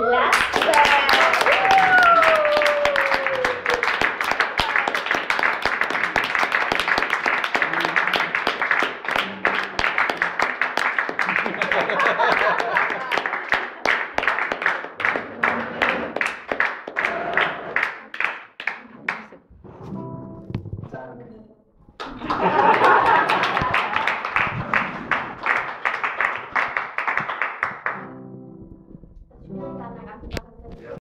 Clase.